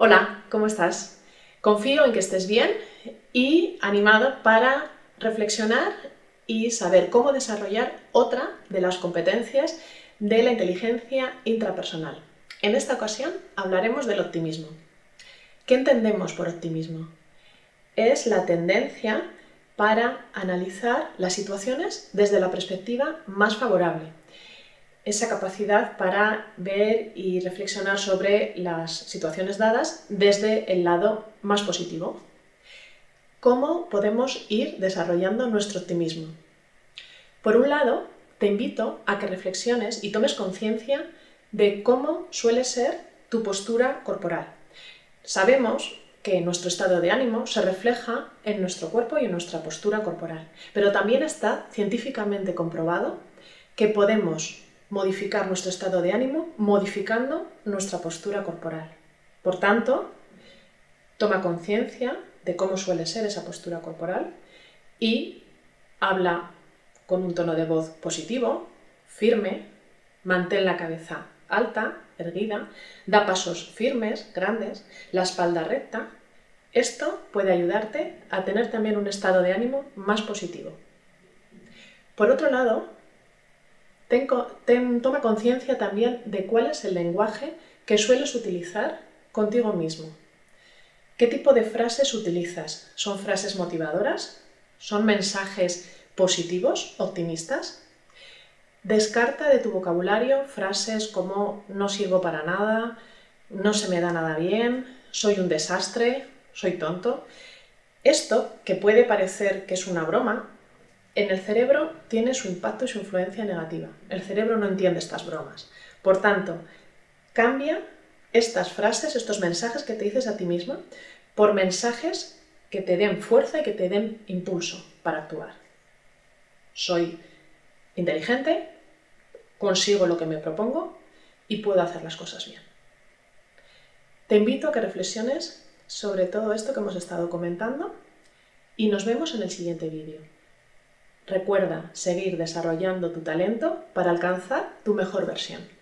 Hola, ¿cómo estás? Confío en que estés bien y animado para reflexionar y saber cómo desarrollar otra de las competencias de la inteligencia intrapersonal. En esta ocasión hablaremos del optimismo. ¿Qué entendemos por optimismo? Es la tendencia para analizar las situaciones desde la perspectiva más favorable. Esa capacidad para ver y reflexionar sobre las situaciones dadas desde el lado más positivo. ¿Cómo podemos ir desarrollando nuestro optimismo? Por un lado, te invito a que reflexiones y tomes conciencia de cómo suele ser tu postura corporal. Sabemos que nuestro estado de ánimo se refleja en nuestro cuerpo y en nuestra postura corporal. Pero también está científicamente comprobado que podemos modificar nuestro estado de ánimo modificando nuestra postura corporal. Por tanto, toma conciencia de cómo suele ser esa postura corporal y habla con un tono de voz positivo, firme, mantén la cabeza alta, erguida, da pasos firmes, grandes, la espalda recta. Esto puede ayudarte a tener también un estado de ánimo más positivo. Por otro lado, toma conciencia también de cuál es el lenguaje que sueles utilizar contigo mismo. ¿Qué tipo de frases utilizas? ¿Son frases motivadoras? ¿Son mensajes positivos, optimistas? Descarta de tu vocabulario frases como no sirvo para nada, no se me da nada bien, soy un desastre, soy tonto. Esto, que puede parecer que es una broma, en el cerebro tiene su impacto y su influencia negativa. El cerebro no entiende estas bromas. Por tanto, cambia estas frases, estos mensajes que te dices a ti misma, por mensajes que te den fuerza y que te den impulso para actuar. Soy inteligente, consigo lo que me propongo y puedo hacer las cosas bien. Te invito a que reflexiones sobre todo esto que hemos estado comentando y nos vemos en el siguiente vídeo. Recuerda seguir desarrollando tu talento para alcanzar tu mejor versión.